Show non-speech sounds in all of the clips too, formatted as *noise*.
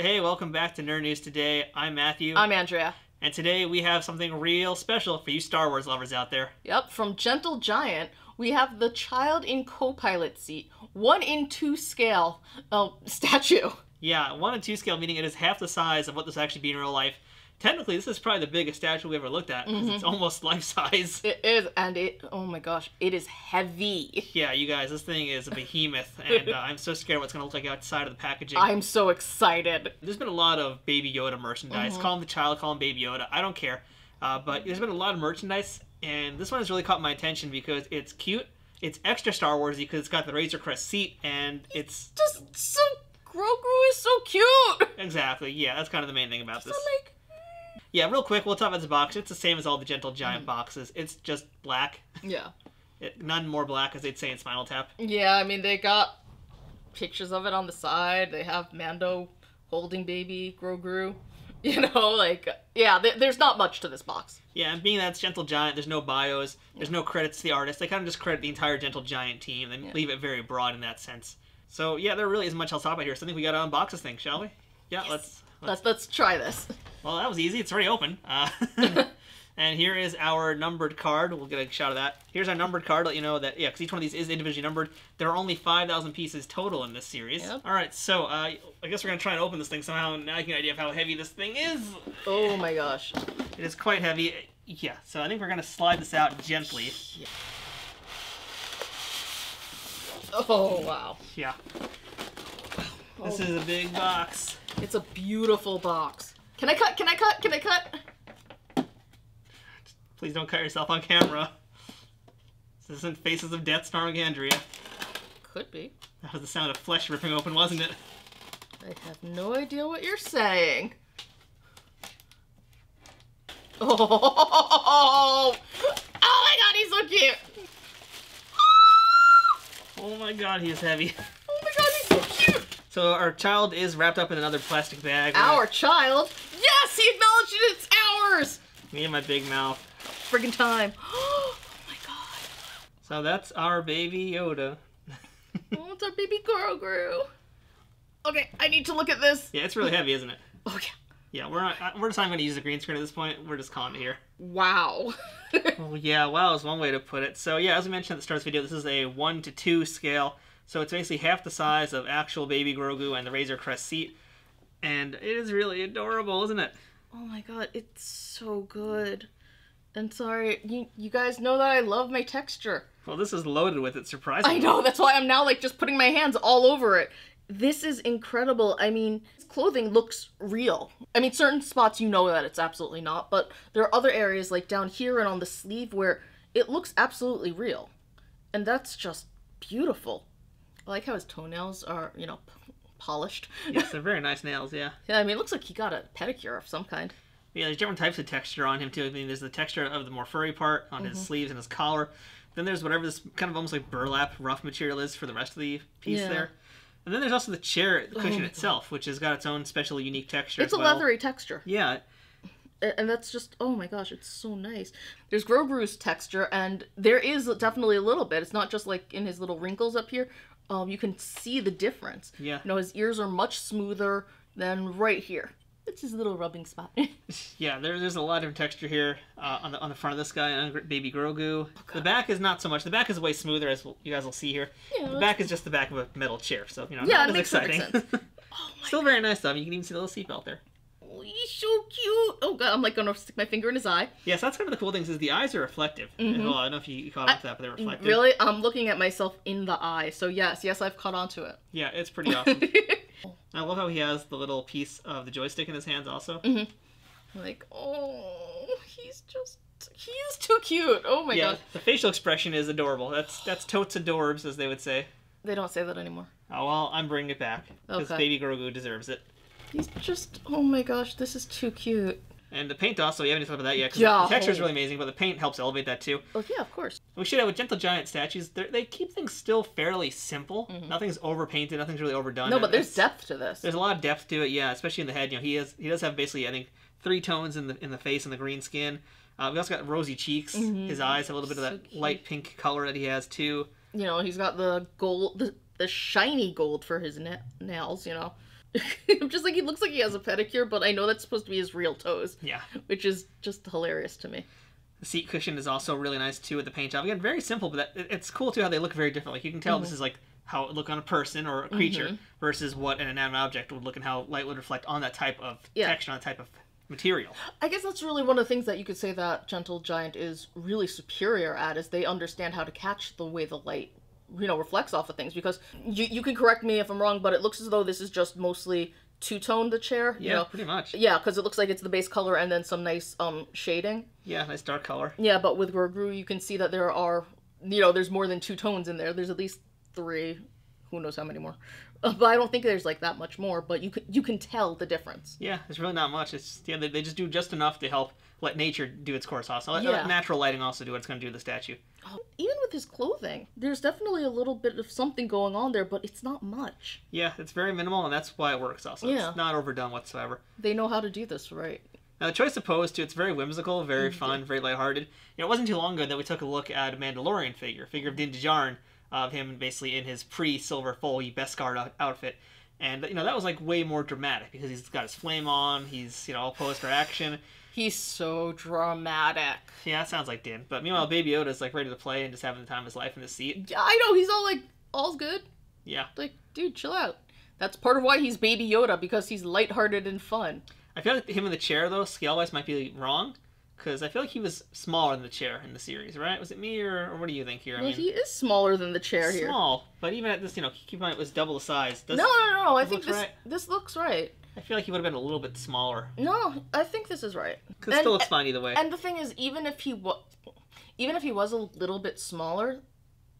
Hey, welcome back to Nerd News Today. I'm Matthew, I'm Andrea. and today we have something real special for you Star Wars lovers out there. Yep, from Gentle Giant, we have the child in co-pilot seat, one in two scale uh, *laughs* statue. Yeah, one in two scale, meaning it is half the size of what this actually be in real life. Technically, this is probably the biggest statue we ever looked at because it's almost *laughs* life size. It is, and it, oh my gosh, it is heavy. Yeah, you guys, this thing is a behemoth, *laughs* and uh, I'm so scared what's going to look like outside of the packaging. I'm so excited. There's been a lot of Baby Yoda merchandise. Mm-hmm. Call him the child, call him Baby Yoda. I don't care. Uh, but there's been a lot of merchandise, and this one has really caught my attention because it's cute. It's extra Star Warsy because it's got the Razor Crest seat, and it's Just so, Grogu is so cute. exactly yeah. That's kind of the main thing about So this. like, Yeah, real quick, we'll talk about this box. It's the same as all the Gentle Giant mm. boxes. It's just black. yeah. It, none more black, as they'd say in Spinal Tap. Yeah, I mean, they got pictures of it on the side. They have Mando holding baby Grogu. *laughs* You know, like, yeah, th- there's not much to this box. Yeah, and being that it's Gentle Giant, there's no bios, there's no credits to the artist. They kind of just credit the entire Gentle Giant team. They leave it very broad in that sense. So yeah, there really isn't much else to talk about here. So I think we got to unbox this thing, shall we? Yeah, let's. Let's let's try this. *laughs* Well, that was easy. It's already open. Uh, *laughs* *laughs* and here is our numbered card. We'll get a shot of that. Here's our numbered card. Let you know that yeah, because each one of these is individually numbered. There are only five thousand pieces total in this series. Yep. All right, so uh, I guess we're gonna try and open this thing somehow. Now you get an idea of how heavy this thing is. Oh my gosh. It is quite heavy. Yeah, so I think we're gonna slide this out gently. Yeah. Oh wow. Yeah. This is a big box. It's a beautiful box. Can I cut? Can I cut? Can I cut? Please don't cut yourself on camera. This isn't Faces of Death starring Andrea. Could be. That was the sound of flesh ripping open, wasn't it? I have no idea what you're saying. *laughs* Oh, oh my god, he's so cute. Oh my god, he is heavy. Oh my god, he's so cute. So our child is wrapped up in another plastic bag. Our child. Yes, he acknowledged it. It's ours. Me and my big mouth. Friggin' time. *gasps* Oh my god. So that's our baby Yoda. *laughs* Oh, it's our baby Grogu. Okay, I need to look at this. Yeah, it's really heavy, isn't it? Oh yeah. Yeah, we're not. Uh, we're just not going to use the green screen at this point. We're just calling it here. Wow. *laughs* Oh yeah, wow is one way to put it. So yeah, as we mentioned at the start of this video, this is a one to two scale. So it's basically half the size of actual baby Grogu and the Razor Crest seat, and it is really adorable, isn't it? Oh my god, it's so good. And sorry, you you guys know that I love my texture. Well, this is loaded with it, surprisingly. I know, that's why I'm now like just putting my hands all over it. This is incredible. I mean, his clothing looks real. I mean, certain spots you know that it's absolutely not, but there are other areas like down here and on the sleeve where it looks absolutely real. And that's just beautiful. I like how his toenails are, you know, polished. *laughs* Yes, they're very nice nails. Yeah. yeah, I mean, it looks like he got a pedicure of some kind. Yeah, there's different types of texture on him too. I mean, there's the texture of the more furry part on Mm-hmm. his sleeves and his collar. Then there's whatever this kind of almost like burlap rough material is for the rest of the piece Yeah. there. And then there's also the chair the cushion my itself, which has got its own special unique texture. It's a well. leathery texture. Yeah, and that's just oh my gosh it's so nice there's grogu's texture and there is definitely a little bit it's not just like in his little wrinkles up here um you can see the difference Yeah. you know his ears are much smoother than right here it's his little rubbing spot *laughs* yeah. There, there's a lot of texture here uh, on the on the front of this guy on Baby Grogu. the back is not so much. The back is way smoother, as you guys will see here. Yeah, the back is just the back of a metal chair, so you know, Yeah, not it as exciting. *laughs* oh my Still very nice though. I mean, you can even see the little seatbelt there. He's so cute oh god i'm like gonna stick my finger in his eye Yes, that's kind of the cool thing is the eyes are reflective. as Well, I don't know if you caught on to that, but they're reflective. Mm-hmm. really i'm looking at myself in the eye so yes yes i've caught on to it Yeah, it's pretty awesome. *laughs* I love how he has the little piece of the joystick in his hands also. like oh he's just he is too cute oh my yeah, god the facial expression is adorable. That's that's totes adorbs, as they would say. they don't say that anymore Oh well, I'm bringing it back because Okay. Baby Grogu deserves it. He's just, oh my gosh, this is too cute. And the paint also, you haven't talked about that yet. Yeah. the texture is really amazing, but the paint helps elevate that too. Oh yeah, of course. We should have with Gentle Giant statues. they're- keep things still fairly simple. Nothing's overpainted. Nothing's really overdone. No, but there's It's- depth to this. There's a lot of depth to it, yeah, especially in the head. You know, he has he does have basically I think three tones in the in the face and the green skin. Uh, we also got rosy cheeks. His eyes have a little bit of Mm-hmm. That cute. light pink color that he has too. You know, he's got the gold, the, the shiny gold for his na- nails. You know, *laughs* I'm just like he looks like he has a pedicure, but I know that's supposed to be his real toes, Yeah. which is just hilarious to me. The seat cushion is also really nice too with the paint job. Again, very simple, but that, it's cool too how they look very different. Like you can tell Mm-hmm. this is like how it look on a person or a creature versus what an inanimate object would look and how light would reflect on that type of Yeah. texture, on that type of material. I guess that's really one of the things that you could say that Gentle Giant is really superior at is they understand how to catch the way the light, you know, reflects off of things. Because you you can correct me if I'm wrong, but it looks as though this is just mostly two tone the chair. you Yeah, know? pretty much. Yeah, because it looks like it's the base color and then some nice um shading. Yeah, nice dark color. Yeah, but with Grogu, you can see that there are, you know, there's more than two tones in there. There's at least three. Who knows how many more? *laughs* But I don't think there's like that much more. But you can you can tell the difference. Yeah, there's really not much. It's yeah, they, they just do just enough to help let nature do its course. Also, let, Yeah. let natural lighting also do what it's going to do to the statue. Oh, even with his clothing, there's definitely a little bit of something going on there, but it's not much. Yeah, it's very minimal, and that's why it works. Also, Yeah. it's not overdone whatsoever. They know how to do this right. Now, the choice of pose, too, it's very whimsical, very Mm-hmm. fun, very lighthearted. You know, it wasn't too long ago that we took a look at a Mandalorian figure, a figure of Din Djarin, of him basically in his pre-silver fully Beskar out- outfit. And, you know, that was, like, way more dramatic because he's got his flame on, he's, you know, all posed for action. He's so dramatic. Yeah, that sounds like Din. But meanwhile, Baby Yoda's, like, ready to play and just having the time of his life in the seat. Yeah, I know. He's all like, all's good. Yeah. Like, dude, chill out. That's part of why he's Baby Yoda because he's lighthearted and fun. I feel like him in the chair, though, scale-wise might be wrong. Because I feel like he was smaller than the chair in the series, right? Was it me, or, or what do you think here? I Well, mean, he is smaller than the chair here. small, but even at this, you know, keep in mind it was double the size. Does, No, no, no. I think this right. this looks right. I feel like he would have been a little bit smaller. No, I think this is right. Cause it still looks fine either way. And the thing is, even if he was, even if he was a little bit smaller,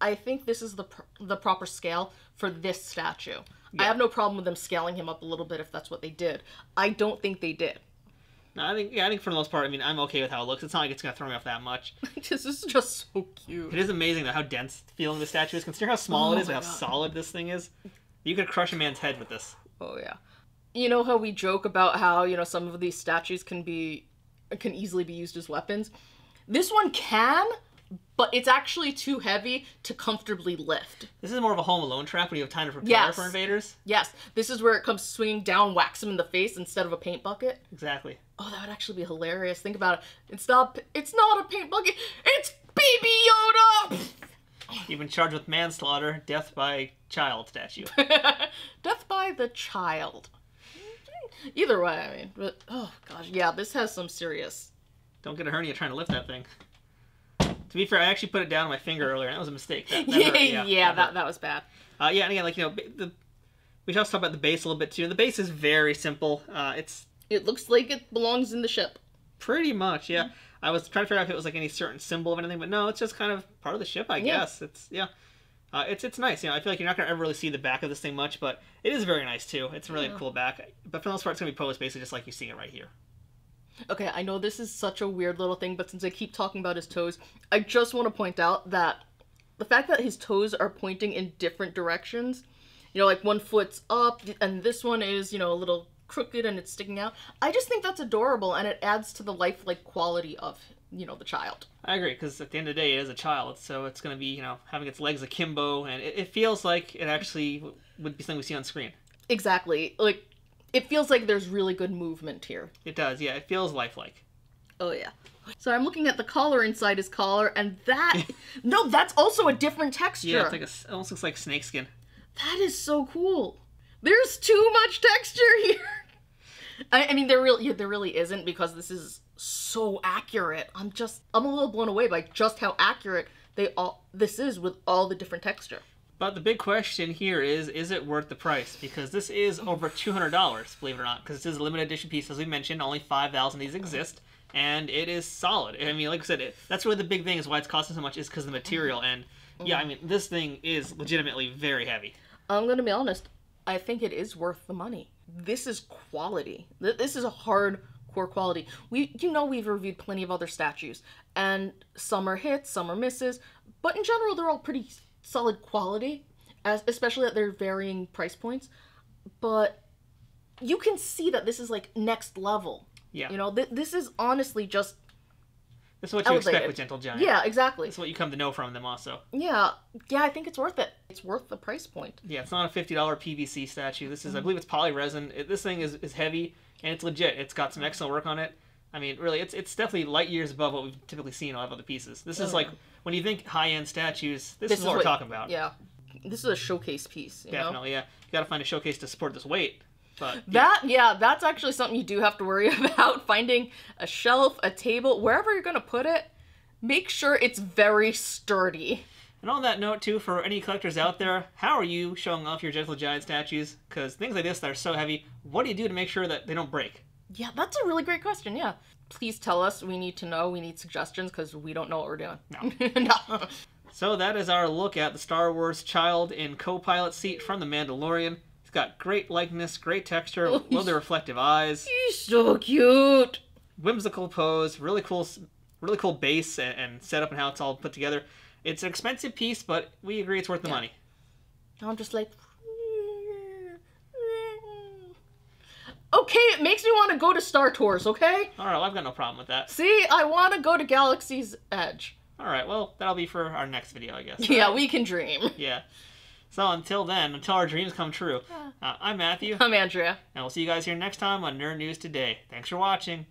I think this is the pr- the proper scale for this statue. I have no problem with them scaling him up a little bit if that's what they did. I don't think they did. No, I think yeah, I think for the most part, I mean, I'm okay with how it looks. It's not like it's gonna throw me off that much. *laughs* this is just so cute. It is amazing though how dense feeling the statue is. Consider how small Oh it is and how God. solid this thing is. You could crush a man's head with this. Oh yeah. You know how we joke about how, you know, some of these statues can be can easily be used as weapons? This one can, but it's actually too heavy to comfortably lift. This is more of a Home Alone trap when you have time to prepare Yes. for invaders. Yes, this is where it comes swinging down, whacks him in the face instead of a paint bucket. Exactly. Oh, that would actually be hilarious. Think about it. It's not it's not a paint bucket. It's Baby Yoda. *laughs* You've been charged with manslaughter, death by child statue. *laughs* Death by the child. Either way, I mean, but oh gosh, yeah, this has some serious Don't get a hernia trying to lift that thing. To be fair, I actually put it down on my finger earlier, and that was a mistake. That, that *laughs* yeah, hurt, yeah, hurt. that that was bad. Uh, yeah, and again, like you know, the we should also talk about the base a little bit too. The base is very simple. Uh, it's It looks like it belongs in the ship. pretty much yeah. I was trying to figure out if it was like any certain symbol of anything, but no, it's just kind of part of the ship, I Yeah. guess. It's yeah. Uh, it's it's nice, you know. I feel like you're not gonna ever really see the back of this thing much, but it is very nice too. It's really Yeah. cool back, but for the most part, it's gonna be posed basically just like you see it right here. Okay, I know this is such a weird little thing, but since I keep talking about his toes, I just want to point out that the fact that his toes are pointing in different directions, you know, like one foot's up and this one is, you know, a little crooked and it's sticking out. I just think that's adorable and it adds to the lifelike quality of, you know, the child. I agree, because at the end of the day, it is a child, so it's going to be, you know, having its legs akimbo, and it, it feels like it actually would be something we see on screen. Exactly. Like it feels like there's really good movement here. It does, yeah, it feels lifelike. Oh yeah. So I'm looking at the collar inside his collar, and that *laughs* no, that's also a different texture. Yeah, it's like a, it almost looks like snakeskin. That is so cool. There's too much texture *laughs* here. I, I mean, there really there really isn't because this is so accurate. I'm just I'm a little blown away by just how accurate they all this is with all the different texture. But the big question here is, is it worth the price? Because this is over $200, believe it or not, because this is a limited edition piece, as we mentioned, only 5,000 of these exist, and it is solid. I mean, like I said, it, that's really the big thing is why it's costing so much is because the material, and yeah, I mean, this thing is legitimately very heavy. I'm gonna be honest. I think it is worth the money. This is quality. This is a hard core quality. We, you know, we've reviewed plenty of other statues, and some are hits, some are misses, but in general, they're all pretty solid quality, as especially at their varying price points. But you can see that this is like next level. Yeah. You know, th- this is honestly just This is what you expect with Gentle Giant. Yeah, exactly. Is what you come to know from them also. Yeah, yeah, I think it's worth it. It's worth the price point. Yeah, it's not a $50 PVC statue. This Mm-hmm. is, I believe it's poly resin. It, this thing is, is heavy and it's legit. It's got some excellent work on it. I mean, really, it's it's definitely light years above what we've typically seen on other pieces. This is Oh, like yeah. when you think high end statues, this, This is is what we're talking about. Yeah, this is a showcase piece. You know? Definitely, yeah. You got to find a showcase to support this weight. But yeah, That yeah, that's actually something you do have to worry *laughs* about. Finding a shelf, a table, wherever you're gonna put it, make sure it's very sturdy. And on that note, too, for any collectors out there, how are you showing off your Gentle Giant statues? Because things like this that are so heavy, what do you do to make sure that they don't break? Yeah, that's a really great question. Yeah, please tell us. We need to know. We need suggestions because we don't know what we're doing. No. *laughs* no. So that is our look at the Star Wars child in co-pilot seat from The Mandalorian. It's got great likeness, great texture, Oh, love the reflective eyes, He's so cute. whimsical pose, really cool, really cool base and, and setup and how it's all put together. It's an expensive piece, but we agree it's worth the Yeah. money. I'm just like. Okay, it makes me want to go to Star Tours, okay? All right, well, I've got no problem with that. See, I want to go to Galaxy's Edge. All right, well, that'll be for our next video, I guess. *laughs* Yeah, we can dream. Yeah. So until then, until our dreams come true, uh, I'm Matthew, I'm Andrea. and we'll see you guys here next time on Nerd News Today. Thanks for watching.